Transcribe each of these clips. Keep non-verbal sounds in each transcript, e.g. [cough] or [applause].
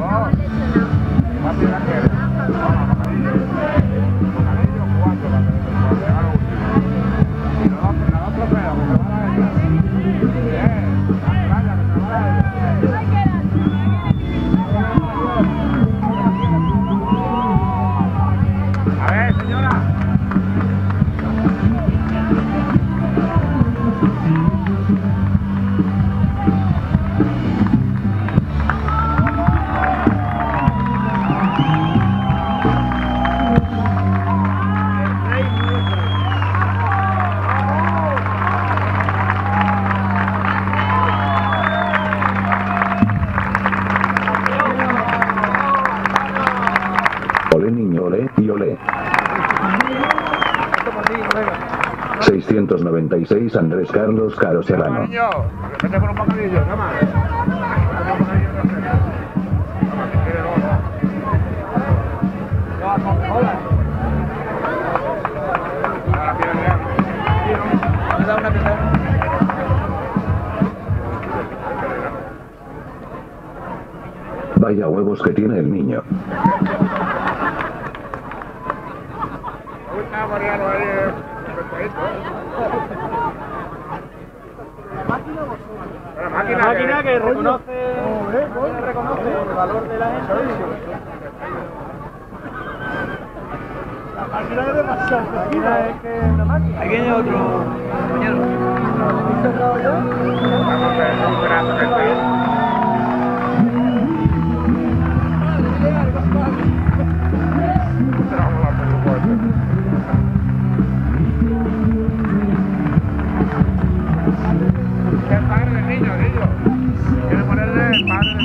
A quiere luego. Ahora tiene ya. Me da una pesada. Vaya huevos que tiene el niño. Mariano ahí, eh, eh. La máquina, La máquina que reconoce, que reconoce el valor de la gente. La máquina es demasiado. La máquina es que es una máquina. Ahí viene otro compañero. Vamos a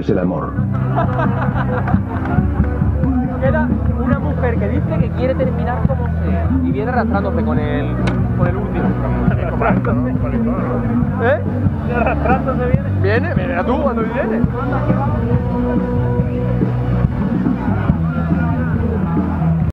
es el amor. Queda una mujer que dice que quiere terminar como sea y viene arrastrándose con el, con el último. [laughs] ¿Eh? Arrastrándose viene. Viene, mira tú cuando viene.